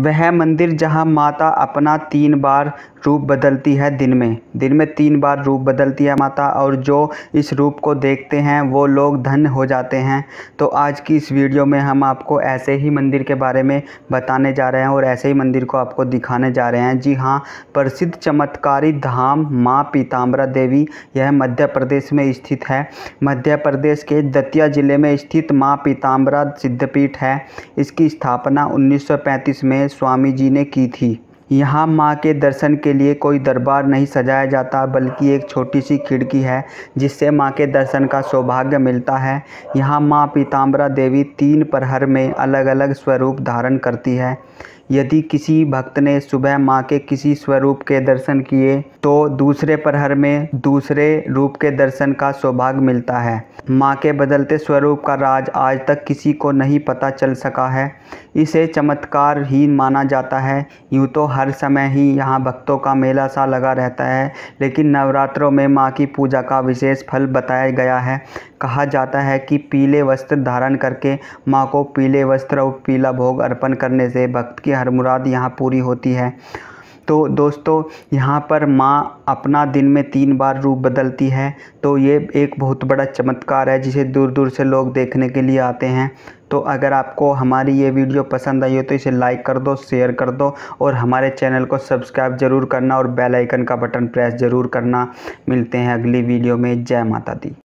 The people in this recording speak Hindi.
वह मंदिर जहाँ माता अपना तीन बार रूप बदलती है दिन में। दिन में तीन बार रूप बदलती है माता और जो इस रूप को देखते हैं, वो लोग धन्य हो जाते हैं। तो आज की इस वीडियो में हम आपको ऐसे ही मंदिर के बारे में बताने जा रहे हैं और ऐसे ही मंदिर को आपको दिखाने जा रहे हैं। जी हाँ प्रसिद्ध चमत्कारी धाम माँ पीताम्बरा देवी यह मध्य प्रदेश में स्थित है। मध्य प्रदेश के दतिया ज़िले में स्थित माँ पीताम्बरा सिद्धपीठ है। इसकी स्थापना 1935 में स्वामी जी ने की थी। यहाँ माँ के दर्शन के लिए कोई दरबार नहीं सजाया जाता, बल्कि एक छोटी सी खिड़की है, जिससे माँ के दर्शन का सौभाग्य मिलता है। यहाँ माँ पीताम्बरा देवी तीन प्रहर में अलग अलग स्वरूप धारण करती है। यदि किसी भक्त ने सुबह माँ के किसी स्वरूप के दर्शन किए तो दूसरे प्रहर में दूसरे रूप के दर्शन का सौभाग्य मिलता है। माँ के बदलते स्वरूप का राज आज तक किसी को नहीं पता चल सका है। इसे चमत्कार ही माना जाता है। यूँ तो हर समय ही यहाँ भक्तों का मेला सा लगा रहता है, लेकिन नवरात्रों में माँ की पूजा का विशेष फल बताया गया है। कहा जाता है कि पीले वस्त्र धारण करके माँ को पीले वस्त्र और पीला भोग अर्पण करने से भक्त की हर मुराद यहाँ पूरी होती है। तो दोस्तों, यहाँ पर माँ अपना दिन में तीन बार रूप बदलती है। तो ये एक बहुत बड़ा चमत्कार है, जिसे दूर दूर से लोग देखने के लिए आते हैं। तो अगर आपको हमारी ये वीडियो पसंद आई हो तो इसे लाइक कर दो, शेयर कर दो और हमारे चैनल को सब्सक्राइब ज़रूर करना और बेल आइकन का बटन प्रेस ज़रूर करना। मिलते हैं अगली वीडियो में। जय माता दी।